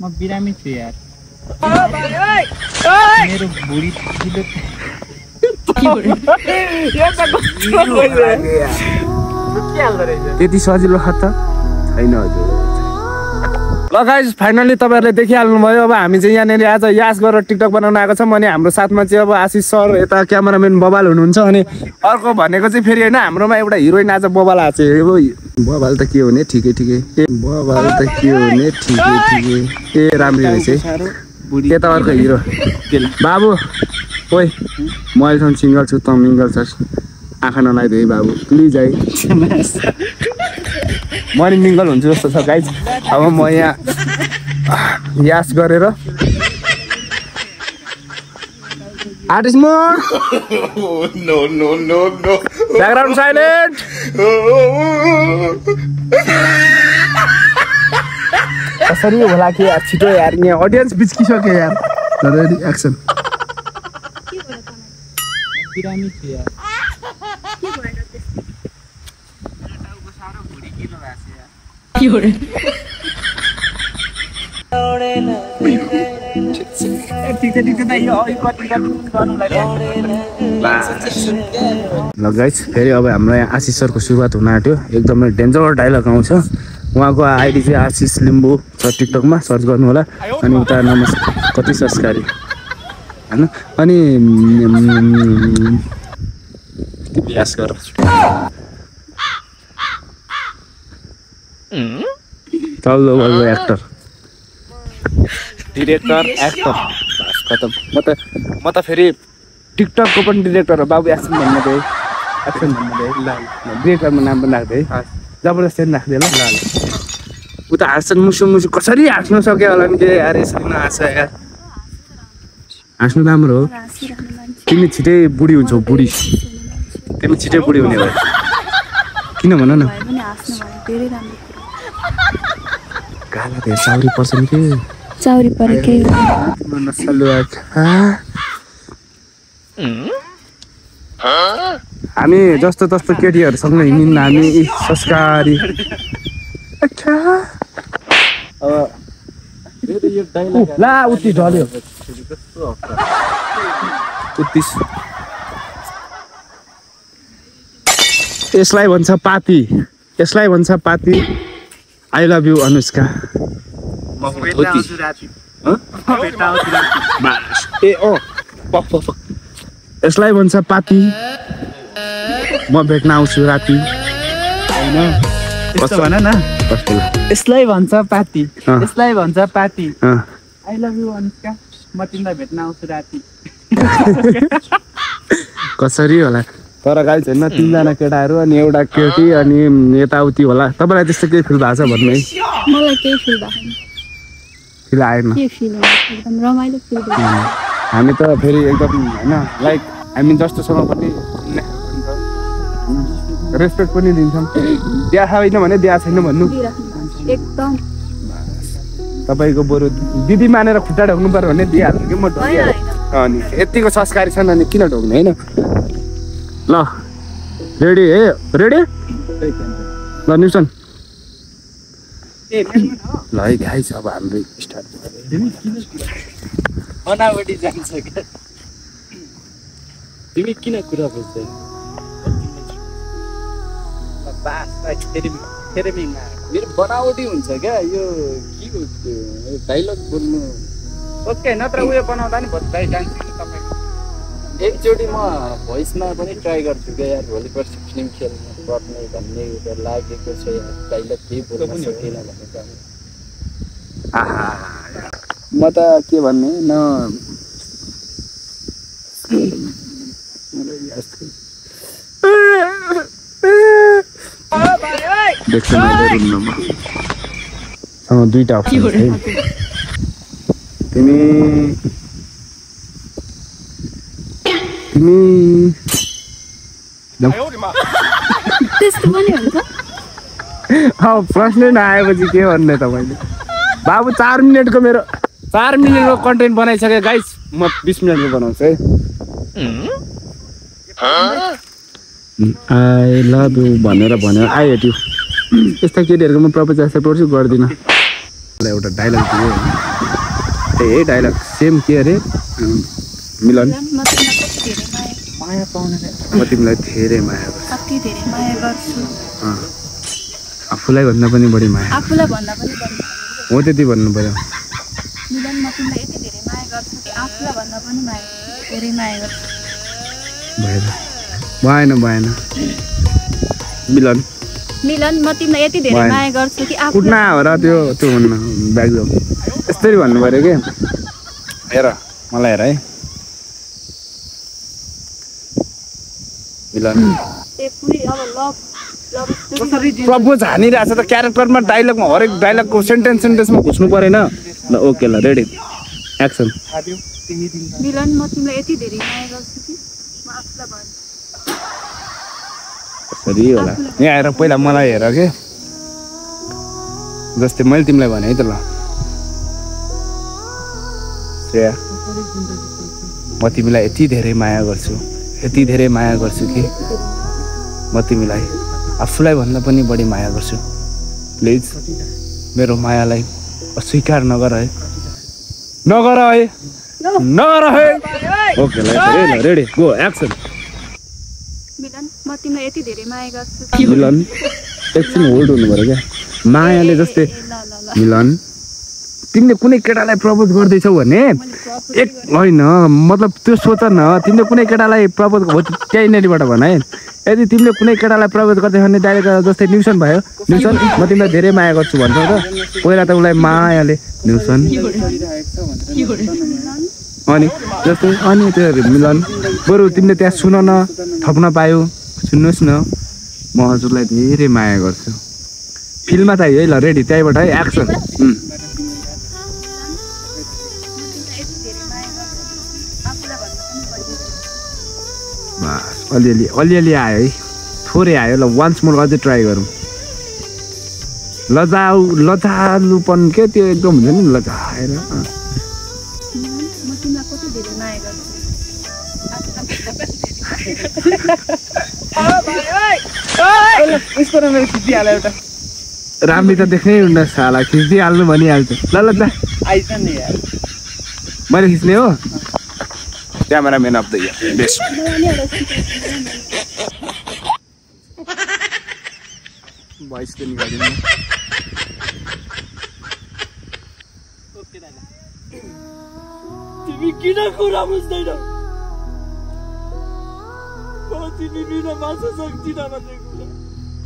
म बिरामी छु यार। मेरो भुँडी त्यति सजिलो खत छैन हजुर। ल गाइज फाइनली तपाईँहरूले देखिहाल्नुभयो। अब हामी चाहिँ यहाँनिर आज यास गरेर टिकटक बनाउन आएको छौँ अनि हाम्रो साथमा चाहिँ अब आशिष सर यता क्यामराम्यान बबाल हुनुहुन्छ अनि अर्को भनेको चाहिँ फेरि होइन हाम्रोमा एउटा हिरोइन आज बबाल आएको छ। अब बबाल त के हुने? ठिकै ठिकै। ए बबाल त के हुने? ठिकै ठिकै। ए राम्रै रहेछ यता अर्को हिरो? बाबु ओइ म अहिलेसम्म सिङ्गल छु त मिङ्गल छस्। आँखा नलाइदियो है बाबु। प्लिज है। म नि मिङ्गल हुन्छु जस्तो छ गाइज अब म यहाँ यास गरेर। Artist no. ब्याकग्राउन्ड साइलेन्ट कसरी होला कि यार छिटो यार यहाँ अडियन्स बिच्किसक्यो यार। रेडी एक्सन छु यार ल गाइस फेरि अब हाम्रो यहाँ आशिष सरको सुरुवात हुन आँट्यो एकदमै डेन्जर डाइलग आउँछ। उहाँको आइडी चाहिँ आशिष लिम्बू छ टिकटकमा सर्च गर्नु होला अनि उता नमस्कार कति संस्कारी। होइन? अनि गर चल्दो बल्दो एक्टर डिरेक्टर एक्टर बस खतम म त म त फेरि टिकटकको पनि डिरेक्टर हो बाबु एक्सन भन्नु दे एक्सन भन्नु दे ल डिरेक्टरमा नाम पनि राख्दै जबरजस्ती पनि राख्दै ल ल उता हाँस्छन् मुसु मुसु कसरी हाँस्नु सक्यो होला नि के यार यसरी नहाँस यार हाँस्नु राम्रो हो तिमी छिटै बुढी हुन्छौ बुढी तिमी छिटै बुढी हुने भयो किन भन न भयो धेरै साउरी पर्छ नि के? चाउरी परे नसलु हामी जस्तो तस्तो केटीहरूसँग हिँडिन्न हामी संस्कारी। अच्छा। अब ला उति ढल्यो। उत्तिस यसलाई भन्छ पाती। यसलाई भन्छ पाती। I love you Anushka. ए अँ यसलाई भन्छ पाती म भेट्न आउँछु राति। होइन? यस्तो भन न। कस्तो? यसलाई भन्छ पाती। यसलाई भन्छ पाती आई लभ यु अनुष्का म तिमीलाई भेट्न आउँछु राति। कसरी होला? तर गाई छैन तिनजना केटाहरू अनि एउटा केटी अनि यताउति होला। तपाईँलाई त्यस्तो केही फिल भएको छ भन्नु है? मलाई केही फिल भएको फिल आएन। हामी त फेरि एकदम होइन लाइक हामी जस्तोसँग पनि रेस्पेक्ट पनि दिन्छौँ। दिया छैन भने दिया छैन भन्नु। एकदम। तपाईँको बरु दिदी मानेर खुट्टा ढोक्नु पर्यो भने दिइहाल्नु कि म होइन अनि यतिको संस्कारी छन् अनि किन ढोक्ने होइन? ल रेडी है रेडी? ल न्युसन ल है छ अब हाम्रो स्टार्ट। बनावटी जान्छ क्या। तिमी किन कुरा बुझ्दै? मेरो बनावटी हुन्छ क्या यो के डाइलग बोल्नु। ओके नत्र उयो बनाउँदा नि भत्ताइ तपाईँको एकचोटि म भोइसमा पनि ट्राई गर्छु क्या यार भोलि पर्सि फिल्म खेल्नु पर्ने भन्ने लागेको छ यार डाइलग केही बोल्न सकिनँ आहा। म त के भन्ने न देख्छ दुईवटा अप्सन तिमी तिमी त्यस्तो पनि हुन्छ? अब प्रश्नै नआएपछि के भन्ने तपाईँले बाबु चार मिनटको मेरो चार मिनटको कन्टेन्ट बनाइसकेँ गाइस म बिस मिनटको बनाउँछु है। आई लभ यु भनेर भन्यो। आई हेट यु यस्ता केटीहरूको म प्रपोज एक्सेप्ट गर्छु गर्दिनँ। मलाई एउटा डाइलग दियो। त्यही डाइलग सेम के अरे? मिलन। धेरै माया माया पाउने म तिमीलाई धेरै माया गर्छु। कति धेरै माया गर्छु। आफूलाई भन्दा पनि बढी माया। आफूलाई भन्दा पनि बढी हो त्यति भन्नु पऱ्यो मिलन म तिमीलाई यति धेरै माया गर्छु कि आफूलाई भन्दा पनि माया धेरै माया गर्छु। भएन। भएन भएन। मिलन। मिलन म तिमीलाई यति धेरै। माया गर्छु कि कुट्न आफूलाई हो र त्यो त्यो भन्नु ब्याकग्राउन्ड यस्तरी भन्नु पऱ्यो कि? हेर मलाई हेर है मिलन ए पुरै अब लभ लभ कसरी प्रपोज हानिरहेको छ त क्यारेक्टरमा डाइलगमा हरेक डाइलगको सेन्टेन्स सेन्टेन्समा घुस्नु परेन। ल ओके ल रेडी एक्सन मिलन म तिमीलाई यति धेरै माया गर्छु कि? म आफूलाई भन्छु। सरी होला? यहाँ आएर पहिला मलाई हेर के? जस्तै मैले तिमीलाई भने है त ल। श्रेया म तिमीलाई यति धेरै माया गर्छु। यति धेरै माया गर्छु कि म तिमीलाई आफूलाई भन्दा पनि बढी माया गर्छु। प्लिज मेरो मायालाई अस्वीकार नगर है नगर है नगर है okay ready ready go action Milan म तिमीलाई यति धेरै माया गर्छु। मिलन एकछिन होल्ड हुनु पऱ्यो क्या। मायाले जस्तै मिलन। तिमीले कुनै केटालाई प्रपोज गर्दैछौ भने एक होइन मतलब त्यो सोच न तिमीले कुनै केटालाई प्रपोज हो त्यहीँनिरबाट भन है। यदि तिमीले कुनै केटालाई प्रपोज गर्दैछ भने डाइरेक्ट जस्तै न्युसन भयो। न्युसन म तिमीलाई धेरै माया गर्छु भन्छौ त। पहिला त उसलाई मायाले न्युसन। अनि जस्तै अनि त्यो मिलन। बरु तिमीले त्यहाँ सुन न थप्न पायो। सुन्नुहोस् न म हजुरलाई धेरै माया गर्छु। फिल्ममा त है ल रेडी त्यहीँबाट है एक्सन। बस अलिअलि अलिअलि आयो है। थोरै आयो ल वान्स मोर अझै ट्राई गरौँ। लजाउ लजालुपन के त्यो एकदम हुन्छ नि लजाएर राम्री त देख्नै हुन्न साला खिचिदिइहाल्नु भनिहाल्छ। ल ल मैले खिच्ने हो cameraman of the year best भोइसको निकालिदिनु तिमी किन कुरा बुझ्दैनौ म तिमी बिना बाँच्न सक्दिनँ भन्ने कुरा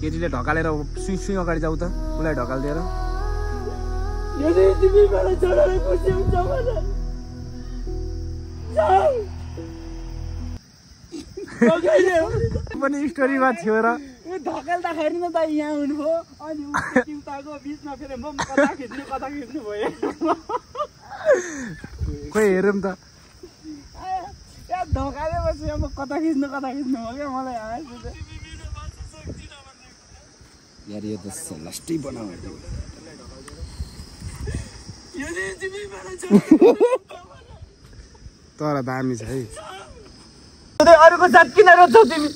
केटीले ढकालेर सुई सुई अगाडि जाऊ त। उसलाई ढकालिदिएर पनि स्टोरीमा थियो र। धकेल्दाखेरि न त यहाँ हुनुभयो अनि चिउताको बिचमा फेरि म कता खिच्नु कता खिच्नु भयो? खोइ हेरौँ त। धकालेपछि अब कता खिच्नु कता खिच्नु भयो क्या मलाई यार यो त लास्टै बनाऊ यदि तिमी मलाई छोडेर तर दामी छ है। अरूको साथ किन रोज्छौ तिमी?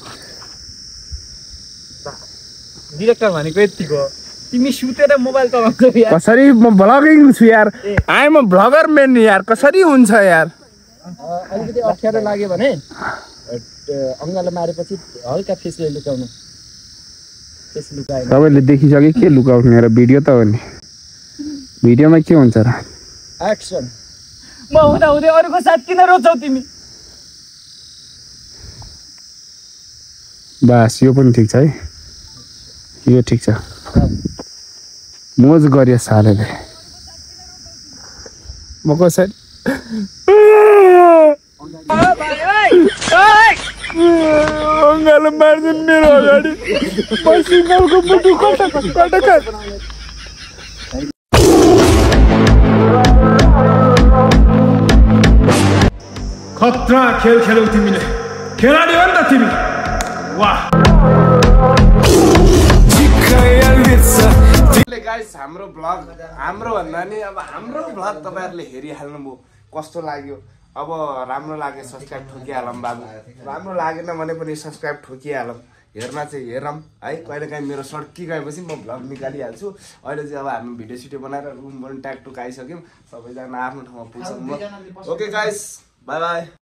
डिरेक्टर भनेको यतिको हो। तिमी सुतेर मोबाइल चलाउँछौ यार। कसरी म भ्लगिङ छु यार। आइ म भ्लगर मेन यार। कसरी हुन्छ यार? अलिकति अप्ठ्यारो लाग्यो भने अङ्गालो मारेपछि हल्का फेसले लुकाउनु। फेस लुकाएन। तपाईँले देखिसके के लुकाउने र भिडियो त हो नि। भिडियोमा के हुन्छ र? एक्सन म हुँदा हुँदै अरूको साथ किन रोज्छौ तिमी बास यो पनि ठिक छ है यो ठिक छ मोज गरियो सालेले म कसरी अङ्गालो मार्छन् मेरो अगाडि खतरा खेल खेल्यौ तिमीले खेलाडी हो नि त तिमी वाह गाइस हाम्रो भ्लग हाम्रो भन्दा नि अब हाम्रो भ्लग तपाईँहरूले हेरिहाल्नुभयो कस्तो लाग्यो? अब राम्रो लाग्यो सब्सक्राइब ठोकिहालौँ बाबु। राम्रो लागेन भने पनि सब्सक्राइब ठोकिहालौँ। हेर्न चाहिँ हेरौँ है। कहिले काहीँ मेरो सड्की गएपछि म भ्लग निकालिहाल्छु। अहिले चाहिँ अब हामी भिडियो सिडियो बनाएर रुम पनि ट्याक टुक आइसक्यौँ सबैजना आफ्नो ठाउँमा पुग्छौँ। Okay guys 拜拜。